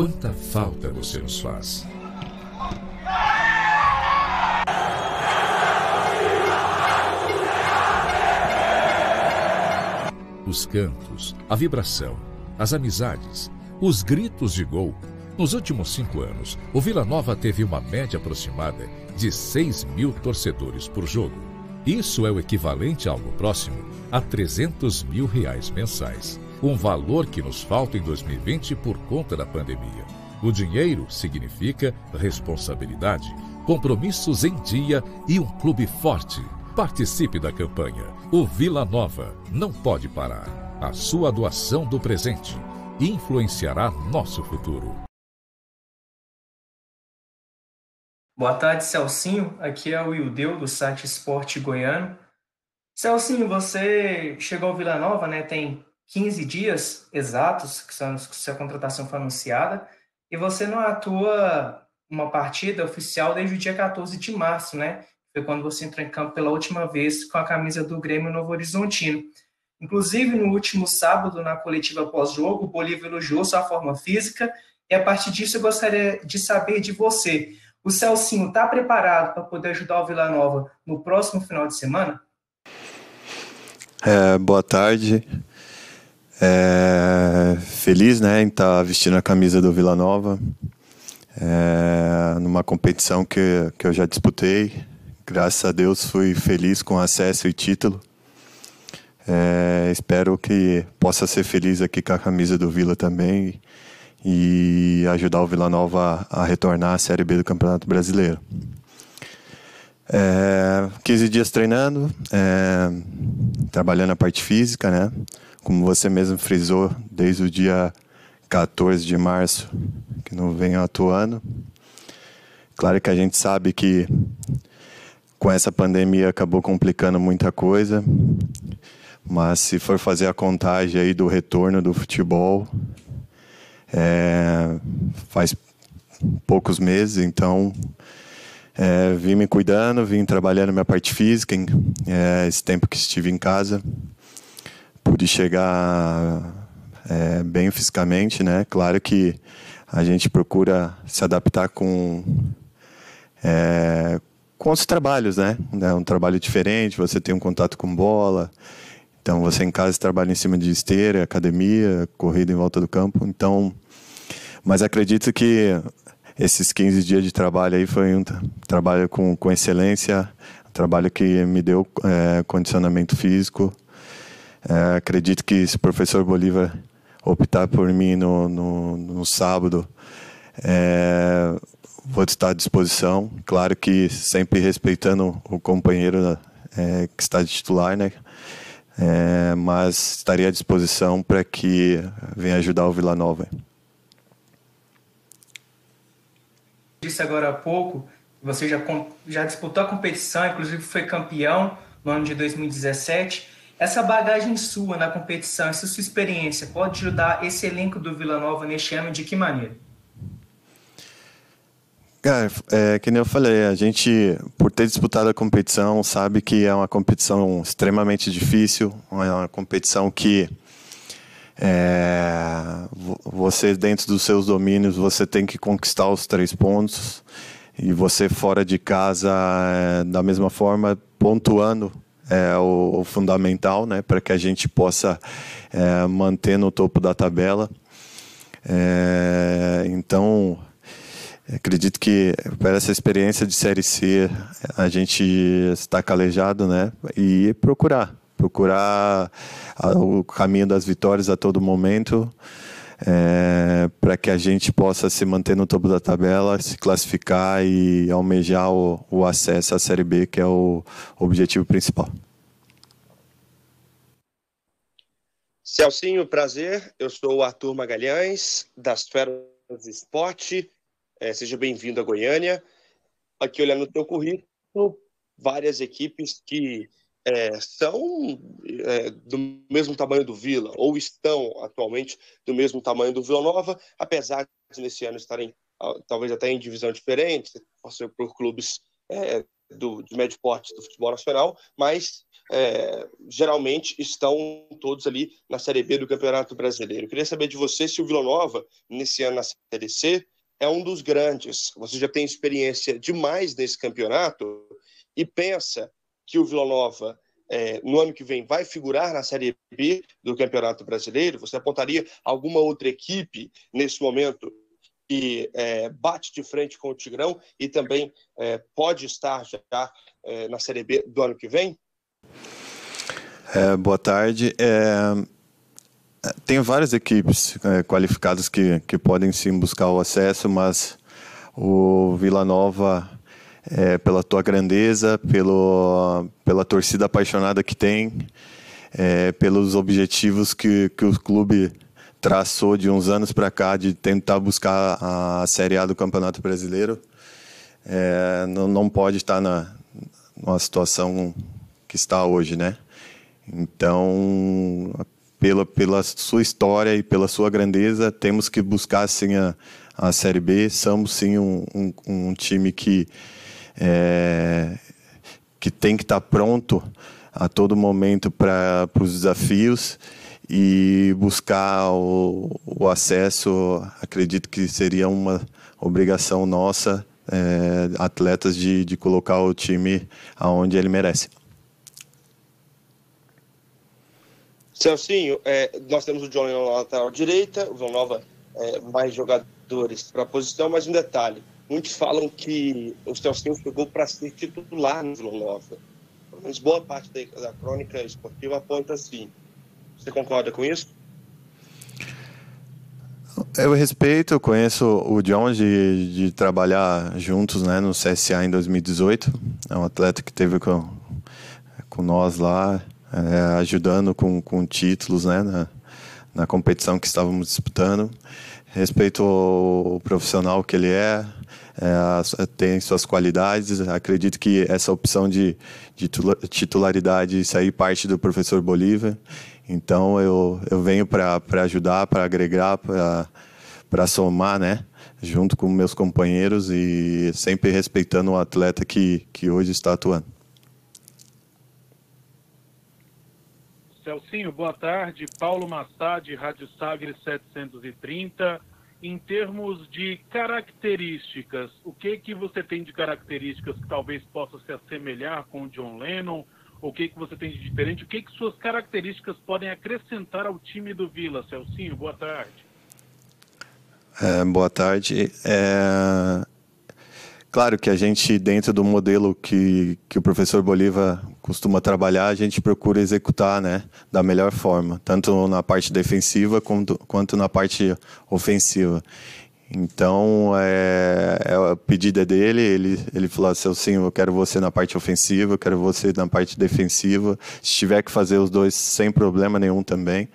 quanta falta você nos faz. Os cantos, a vibração, as amizades, os gritos de gol. Nos últimos cinco anos, o Vila Nova teve uma média aproximada de 6 mil torcedores por jogo. Isso é o equivalente a algo próximo a 300 mil reais mensais. Um valor que nos falta em 2020 por conta da pandemia. O dinheiro significa responsabilidade, compromissos em dia e um clube forte. Participe da campanha. O Vila Nova não pode parar. A sua doação do presente influenciará nosso futuro. Boa tarde, Celcinho. Aqui é o Ildeu, do site Esporte Goiano. Celcinho, você chegou ao Vila Nova, né? Tem 15 dias exatos que, são, que sua contratação foi anunciada e você não atua uma partida oficial desde o dia 14 de março, né? Foi quando você entrou em campo pela última vez com a camisa do Grêmio Novo Horizontino. Inclusive, no último sábado, na coletiva pós-jogo, o Bolívar elogiou sua forma física e a partir disso eu gostaria de saber de você. O Celcinho está preparado para poder ajudar o Vila Nova no próximo final de semana? É, boa tarde. É, feliz né, em estar tá vestindo a camisa do Vila Nova, é, numa competição que, que eu já disputei. Graças a Deus fui feliz com acesso e título. É, espero que possa ser feliz aqui com a camisa do Vila também e ajudar o Vila Nova a, a retornar à Série B do Campeonato Brasileiro. É, 15 dias treinando, é, trabalhando a parte física, né? Como você mesmo frisou, desde o dia 14 de março, que não venho atuando. Claro que a gente sabe que com essa pandemia acabou complicando muita coisa, mas se for fazer a contagem aí do retorno do futebol, é, faz poucos meses, então é, vim me cuidando, vim trabalhando minha parte física, é, esse tempo que estive em casa pude chegar é, bem fisicamente, né? Claro que a gente procura se adaptar com é, com os trabalhos, né? É um trabalho diferente, você tem um contato com bola, então você em casa trabalha em cima de esteira, academia, corrida em volta do campo, então, mas acredito que esses 15 dias de trabalho aí foi um trabalho com, com excelência, um trabalho que me deu é, condicionamento físico, é, acredito que se o professor Bolívar optar por mim no, no, no sábado, é, vou estar à disposição. Claro que sempre respeitando o companheiro é, que está de titular, né? É, mas estaria à disposição para que venha ajudar o Vila Nova. Disse agora há pouco, você já, já disputou a competição, inclusive foi campeão no ano de 2017. Essa bagagem sua na competição, essa sua experiência, pode ajudar esse elenco do Vila Nova neste ano de que maneira? Cara, é, que nem eu falei, a gente, por ter disputado a competição, sabe que é uma competição extremamente difícil, é uma competição que é, você, dentro dos seus domínios, você tem que conquistar os três pontos, e você fora de casa, é, da mesma forma, pontuando é o, o fundamental, né, para que a gente possa é, manter no topo da tabela. É, então, acredito que para essa experiência de Série C, a gente está calejado, né, e procurar, procurar o caminho das vitórias a todo momento é, para que a gente possa se manter no topo da tabela, se classificar e almejar o, o acesso à Série B, que é o objetivo principal. Celcinho, prazer. Eu sou o Arthur Magalhães, das Feras Esporte. É, seja bem-vindo a Goiânia. Aqui olhando o teu currículo, várias equipes que é, são é, do mesmo tamanho do Vila, ou estão atualmente do mesmo tamanho do Vila Nova, apesar de nesse ano estarem talvez até em divisão diferente, passou por clubes é, do, de médio porte do futebol nacional, mas é, geralmente estão todos ali na Série B do Campeonato Brasileiro. Eu queria saber de você se o Vila Nova, nesse ano na Série C, é um dos grandes. Você já tem experiência demais nesse campeonato e pensa que o Vila Nova, é, no ano que vem, vai figurar na Série B do Campeonato Brasileiro? Você apontaria alguma outra equipe nesse momento que é, bate de frente com o Tigrão e também é, pode estar já é, na Série B do ano que vem? É, boa tarde. É, tem várias equipes qualificadas que, que podem sim buscar o acesso, mas o Vila Nova, é, pela tua grandeza, pelo, pela torcida apaixonada que tem, é, pelos objetivos que, que o clube traçou de uns anos para cá de tentar buscar a Série A do Campeonato Brasileiro, é, não, não pode estar na numa situação que está hoje, né? Então, pela, pela sua história e pela sua grandeza, temos que buscar sim a, a Série B. Somos sim um, um, um time que, é, que tem que estar pronto a todo momento para os desafios e buscar o, o, acesso, acredito que seria uma obrigação nossa, é, atletas, de, de colocar o time aonde ele merece. Celcinho, é, nós temos o John na lateral direita, o Vila Nova é, mais jogadores para a posição, mas um detalhe, muitos falam que o Celcinho chegou para ser titular no Vila Nova. Menos boa parte da, da crônica esportiva aponta assim. Você concorda com isso? Eu respeito, eu conheço o John de, de trabalhar juntos né, no CSA em 2018. É um atleta que teve com, com nós lá, é, ajudando com, com títulos né, na, na competição que estávamos disputando. Respeito o profissional que ele é, é, tem suas qualidades. Acredito que essa opção de, de titularidade sair parte do professor Bolívar. Então eu, eu venho para ajudar, para agregar, para somar, né? Junto com meus companheiros e sempre respeitando o atleta que, que hoje está atuando. Celcinho, boa tarde. Paulo Massad, Rádio Sagre 730. Em termos de características, o que que você tem de características que talvez possa se assemelhar com o John Lennon? O que, que você tem de diferente? O que, que suas características podem acrescentar ao time do Vila, Celcinho? Boa tarde. É, boa tarde. É... Claro que a gente, dentro do modelo que, que o professor Bolívar costuma trabalhar, a gente procura executar né, da melhor forma, tanto na parte defensiva quanto, quanto na parte ofensiva. Então, é, é, a pedida dele, ele, ele falou assim, sim, eu quero você na parte ofensiva, eu quero você na parte defensiva. Se tiver que fazer os dois, sem problema nenhum também.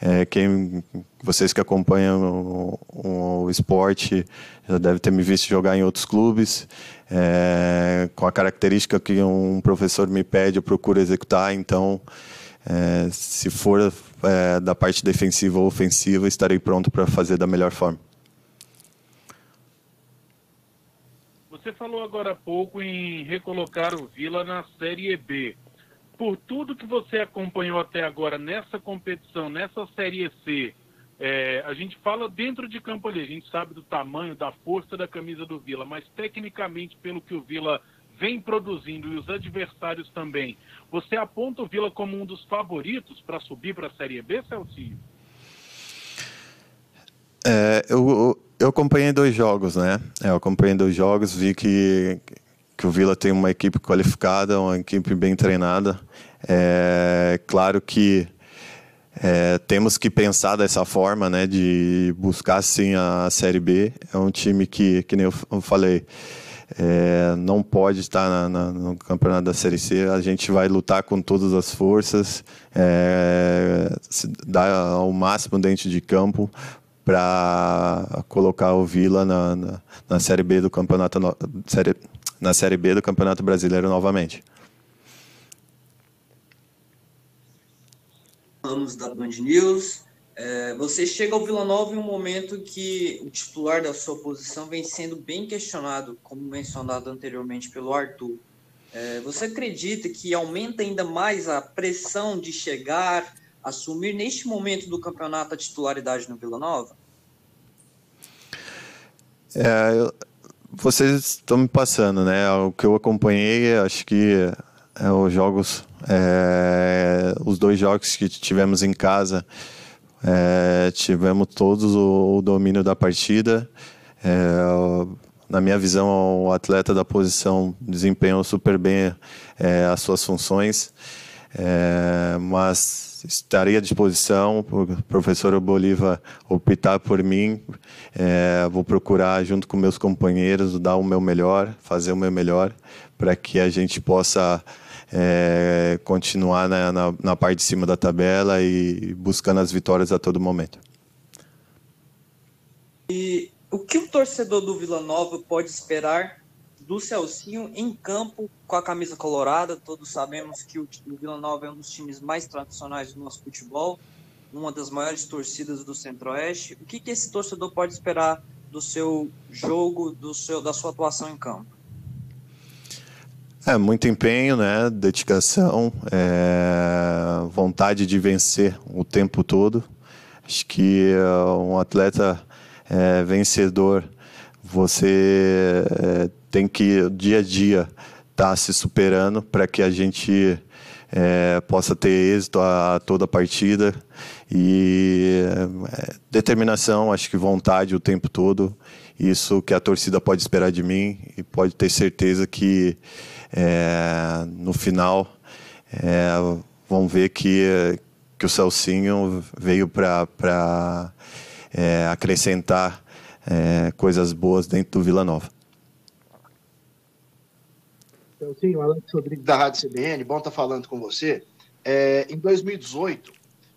É, quem, vocês que acompanham o, o, o, esporte já devem ter me visto jogar em outros clubes. É, com a característica que um professor me pede, eu procuro executar. Então, é, se for é, da parte defensiva ou ofensiva, estarei pronto para fazer da melhor forma. Você falou agora há pouco em recolocar o Vila na Série B. Por tudo que você acompanhou até agora nessa competição, nessa Série C, é, a gente fala dentro de campo ali, a gente sabe do tamanho, da força da camisa do Vila, mas tecnicamente, pelo que o Vila vem produzindo e os adversários também, você aponta o Vila como um dos favoritos para subir para a Série B, Celcinho? É, eu, eu acompanhei dois jogos, né? É, eu acompanhei dois jogos, vi que, que o Vila tem uma equipe qualificada, uma equipe bem treinada. É claro que é, temos que pensar dessa forma, né? De buscar sim a Série B. É um time que, que nem eu falei, é, não pode estar na, na, no campeonato da Série C. A gente vai lutar com todas as forças, é, dar o máximo dentro de campo para colocar o Vila na, na, na, Série B do campeonato série, na Série B do Campeonato Brasileiro novamente. Vamos da Band News. É, você chega ao Vila Nova em um momento que o titular da sua posição vem sendo bem questionado, como mencionado anteriormente pelo Arthur. É, você acredita que aumenta ainda mais a pressão de chegar, assumir neste momento do campeonato a titularidade no Vila Nova? É, vocês estão me passando, né? O que eu acompanhei, acho que é, os jogos, é, os dois jogos que tivemos em casa, é, tivemos todos o, o, domínio da partida. É, na minha visão, o atleta da posição desempenhou super bem é, as suas funções, mas estaria à disposição o professor Bolívar optar por mim. É, vou procurar, junto com meus companheiros, dar o meu melhor, fazer o meu melhor, para que a gente possa é, continuar na, na, na, parte de cima da tabela e buscando as vitórias a todo momento. E o que o torcedor do Vila Nova pode esperar do Celcinho em campo com a camisa colorada? Todos sabemos que o, o Vila Nova é um dos times mais tradicionais do nosso futebol, uma das maiores torcidas do Centro-Oeste. O que, que esse torcedor pode esperar do seu jogo, do seu, da sua atuação em campo? É, muito empenho, né? dedicação, é... vontade de vencer o tempo todo. Acho que uh, um atleta é, vencedor, você é, tem que dia a dia estar tá se superando para que a gente é, possa ter êxito a, a, toda a partida e é, determinação, acho que vontade o tempo todo. Isso que a torcida pode esperar de mim e pode ter certeza que é, no final é, vão ver que, que o Celcinho veio para é, acrescentar é, coisas boas dentro do Vila Nova. Celcinho, Alex Rodrigues da Rádio CBN, bom estar tá falando com você. É, em 2018,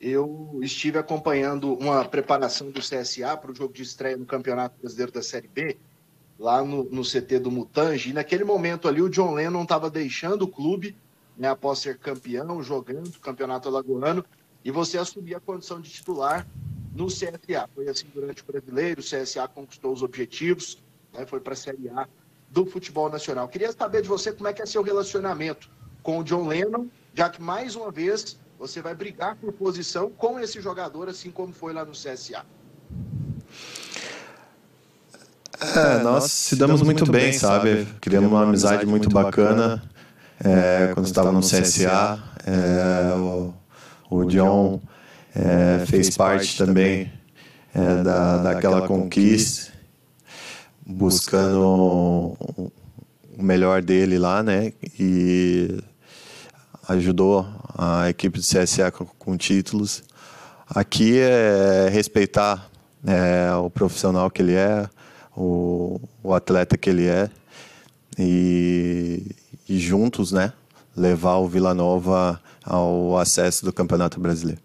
eu estive acompanhando uma preparação do CSA para o jogo de estreia no Campeonato Brasileiro da Série B lá no, no CT do Mutange. E naquele momento ali, o John Lennon estava deixando o clube, né, após ser campeão, jogando o Campeonato Alagoano, e você assumia a condição de titular no CSA. Foi assim durante o brasileiro, o CSA conquistou os objetivos, né, foi para a Série A do futebol nacional. Queria saber de você como é que é seu relacionamento com o John Lennon, já que mais uma vez você vai brigar por posição com esse jogador, assim como foi lá no CSA. É, nós se damos muito, bem, sabe? Criamos uma amizade muito bacana é, quando estava no CSA. É, o, o John é, fez parte também é, da, daquela conquista, buscando o melhor dele lá, né? E ajudou a equipe do CSA com, com títulos. Aqui é respeitar é, o profissional que ele é, o, o atleta que ele é e, e juntos, né, levar o Vila Nova ao acesso do Campeonato Brasileiro.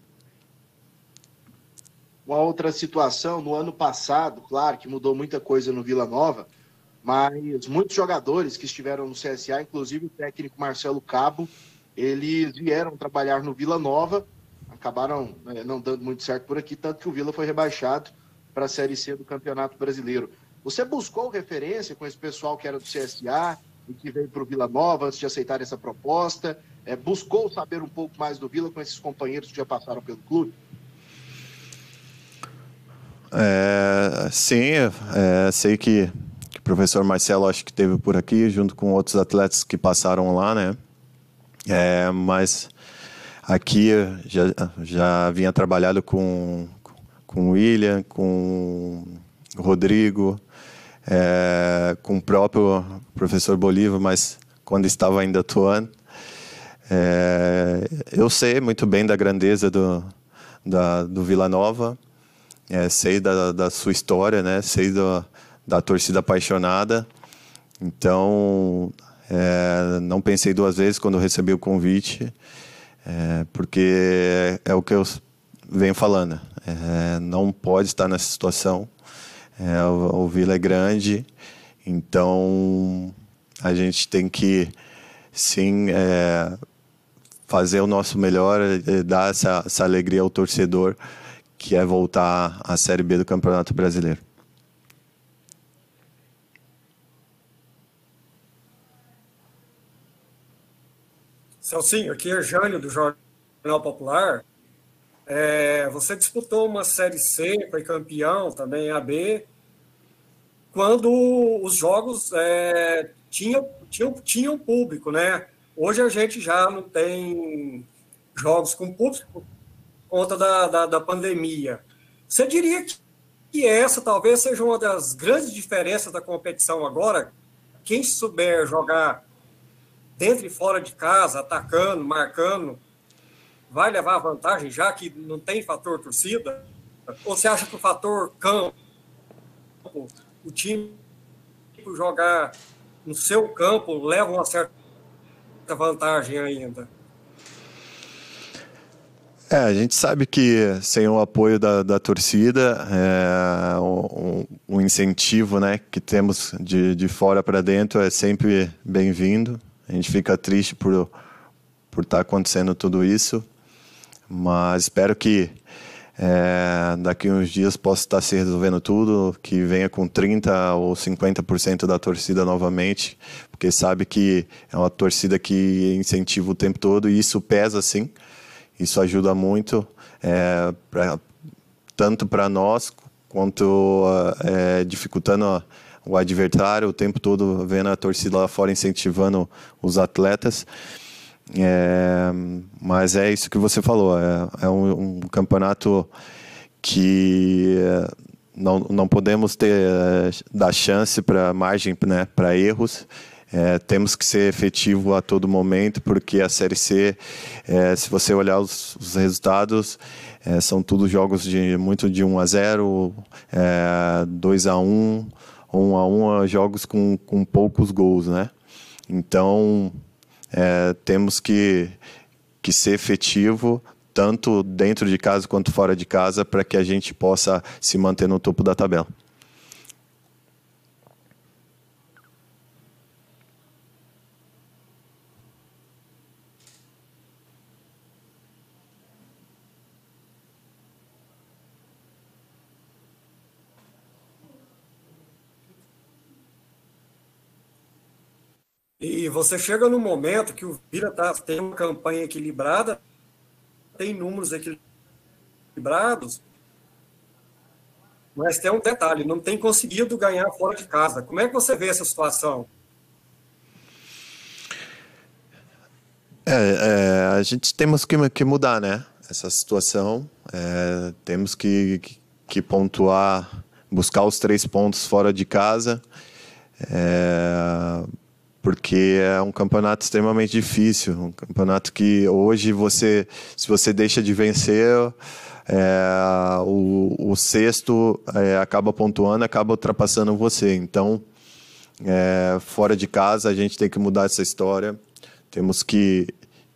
Uma outra situação, no ano passado, claro que mudou muita coisa no Vila Nova, mas muitos jogadores que estiveram no CSA, inclusive o técnico Marcelo Cabo, eles vieram trabalhar no Vila Nova, acabaram né, não dando muito certo por aqui, tanto que o Vila foi rebaixado para a Série C do Campeonato Brasileiro. Você buscou referência com esse pessoal que era do CSA e que veio para o Vila Nova antes de aceitar essa proposta? É, buscou saber um pouco mais do Vila com esses companheiros que já passaram pelo clube? É, sim, é, sei que, que, o professor Marcelo acho que teve por aqui junto com outros atletas que passaram lá, né? É, mas aqui já já vinha trabalhado com com o William, com o Rodrigo, é, com o próprio professor Bolívar, mas quando estava ainda atuando. É, eu sei muito bem da grandeza do, da, do Vila Nova, é, sei da, da, sua história, né? sei do, da torcida apaixonada. Então, é, não pensei duas vezes quando recebi o convite, é, porque é o que eu venho falando. É, não pode estar nessa situação. É, o, o Vila é grande, então a gente tem que sim é, fazer o nosso melhor, é, dar essa, essa alegria ao torcedor, que é voltar à Série B do Campeonato Brasileiro. Celcinho, aqui é Jânio do Jornal Popular. É, você disputou uma Série C, foi campeão também AB, quando os jogos é, tinham, tinham, tinham público, né? Hoje a gente já não tem jogos com público conta da, da, da pandemia. Você diria que, que essa talvez seja uma das grandes diferenças da competição agora? Quem souber jogar dentro e fora de casa, atacando, marcando, vai levar vantagem, já que não tem fator torcida? Ou você acha que o fator campo, o time jogar no seu campo, leva uma certa vantagem ainda? É, a gente sabe que sem o apoio da, da torcida, é, um, incentivo né, que temos de, de fora para dentro é sempre bem-vindo. A gente fica triste por por estar tá acontecendo tudo isso, mas espero que é, daqui uns dias possa estar se resolvendo tudo, que venha com 30% ou 50% da torcida novamente, porque sabe que é uma torcida que incentiva o tempo todo e isso pesa sim, isso ajuda muito, é, pra, tanto para nós quanto é, dificultando o adversário o tempo todo, vendo a torcida lá fora incentivando os atletas. É, mas é isso que você falou, é, é um, um, campeonato que não, não podemos ter dar chance para margem né, para erros. É, temos que ser efetivo a todo momento, porque a Série C, é, se você olhar os, os resultados, é, são tudo jogos de muito de 1 a 0, 2 é, a 1, 1 a 1, jogos com, com poucos gols, né? Então, é, temos que, que ser efetivo tanto dentro de casa quanto fora de casa para que a gente possa se manter no topo da tabela. E você chega no momento que o Vila tá, tem uma campanha equilibrada, tem números equilibrados, mas tem um detalhe, não tem conseguido ganhar fora de casa. Como é que você vê essa situação? É, é, a gente temos que, que, mudar, né? Essa situação. É, temos que, que pontuar, buscar os três pontos fora de casa. É, porque é um campeonato extremamente difícil, um campeonato que hoje você, se você deixa de vencer, é, o, o, sexto é, acaba pontuando, acaba ultrapassando você. Então, é, fora de casa, a gente tem que mudar essa história. Temos que,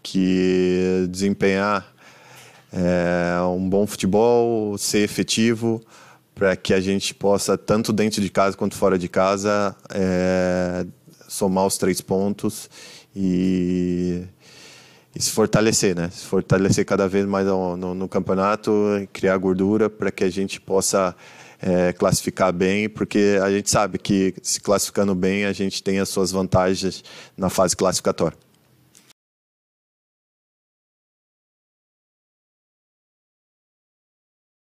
que desempenhar é, um bom futebol, ser efetivo, para que a gente possa, tanto dentro de casa quanto fora de casa, é, somar os três pontos e, e se fortalecer, né? Se fortalecer cada vez mais no, no, no campeonato, criar gordura para que a gente possa é, classificar bem, porque a gente sabe que se classificando bem a gente tem as suas vantagens na fase classificatória.